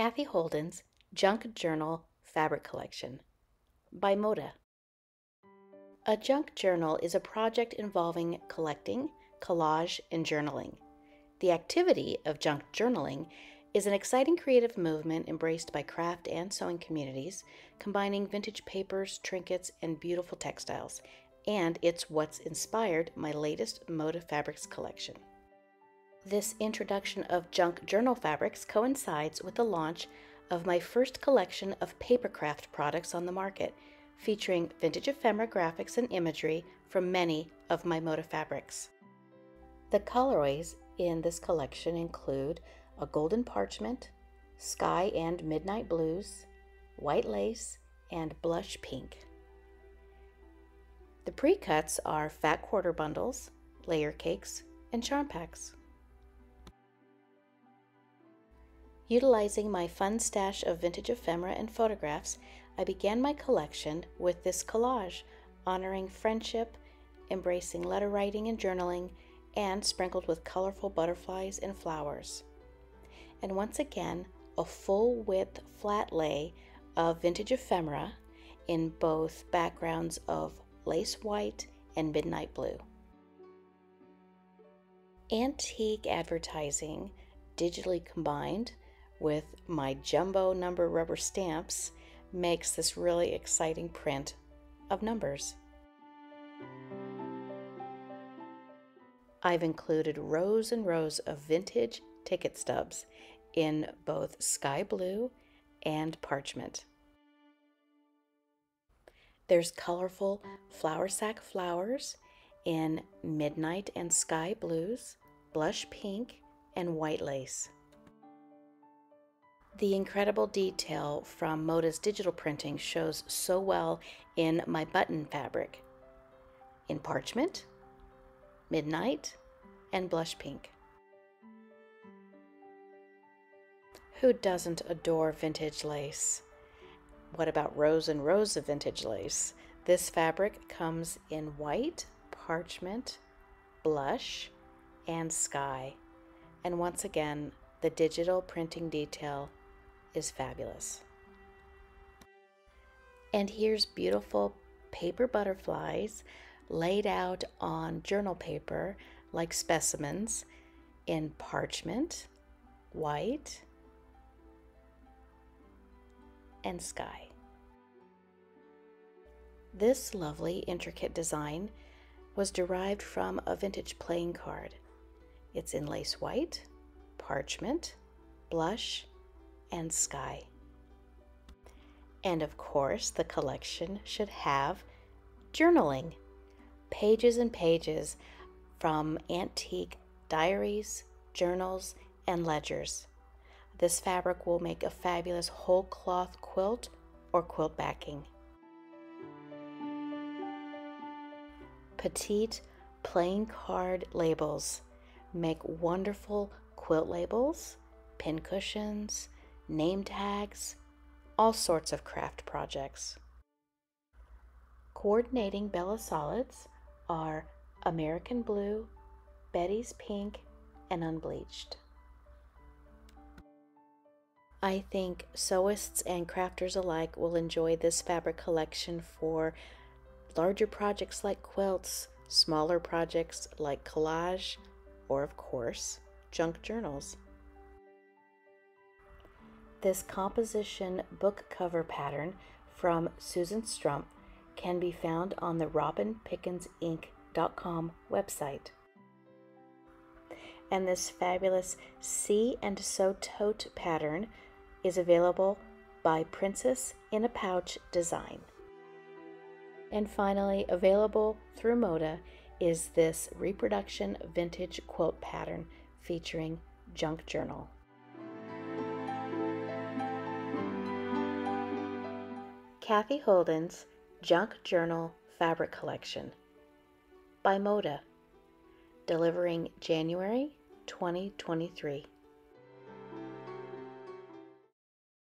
Cathe Holden's Junk Journal Fabric Collection by Moda. A junk journal is a project involving collecting, collage, and journaling. The activity of junk journaling is an exciting creative movement embraced by craft and sewing communities, combining vintage papers, trinkets, and beautiful textiles. And it's what's inspired my latest Moda Fabrics collection. This introduction of junk journal fabrics coincides with the launch of my first collection of papercraft products on the market, featuring vintage ephemera graphics and imagery from many of my Moda fabrics. The colorways in this collection include a golden parchment, sky and midnight blues, white lace, and blush pink. The pre-cuts are fat quarter bundles, layer cakes, and charm packs. Utilizing my fun stash of vintage ephemera and photographs, I began my collection with this collage, honoring friendship, embracing letter writing and journaling, and sprinkled with colorful butterflies and flowers. And once again, a full width flat lay of vintage ephemera in both backgrounds of lace white and midnight blue. Antique advertising, digitally combined, with my jumbo number rubber stamps makes this really exciting print of numbers. I've included rows and rows of vintage ticket stubs in both sky blue and parchment. There's colorful flower sack flowers in midnight and sky blues, blush pink, and white lace. The incredible detail from Moda's digital printing shows so well in my button fabric, in parchment, midnight, and blush pink. Who doesn't adore vintage lace? What about rows and rows of vintage lace? This fabric comes in white, parchment, blush, and sky. And once again, the digital printing detail is fabulous. And here's beautiful paper butterflies laid out on journal paper like specimens in parchment, white, and sky. This lovely, intricate design was derived from a vintage playing card. It's in lace white, parchment, blush, and sky. And of course, the collection should have journaling pages and pages from antique diaries, journals, and ledgers. This fabric will make a fabulous whole cloth quilt or quilt backing. Petite plain card labels make wonderful quilt labels, pin cushions, name tags, all sorts of craft projects. Coordinating Bella solids are American Blue, Betty's Pink, and Unbleached. I think sewists and crafters alike will enjoy this fabric collection for larger projects like quilts, smaller projects like collage, or of course, junk journals. This composition book cover pattern from Susan Strump can be found on the robinpickensinc.com website. And this fabulous See and Sew tote pattern is available by Princess in a Pouch Design. And finally, available through Moda is this reproduction vintage quilt pattern featuring junk journal. Cathe Holden's Junk Journal Fabric Collection by Moda, delivering January 2023.